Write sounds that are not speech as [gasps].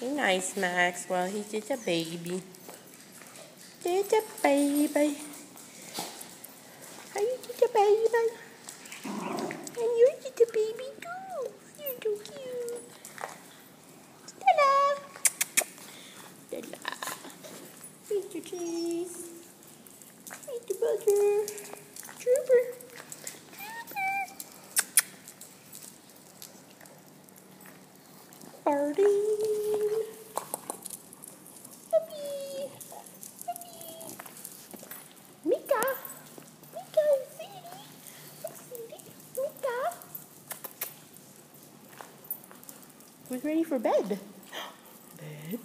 Be nice, Maxwell. He's just a baby. Just a baby. Are you just a baby? And you're just a baby too. You're so cute. Stella. Stella. Mr. Cheese. Mr. Butter. Trooper. Trooper. Bardine. Who's ready for bed? [gasps] Bed?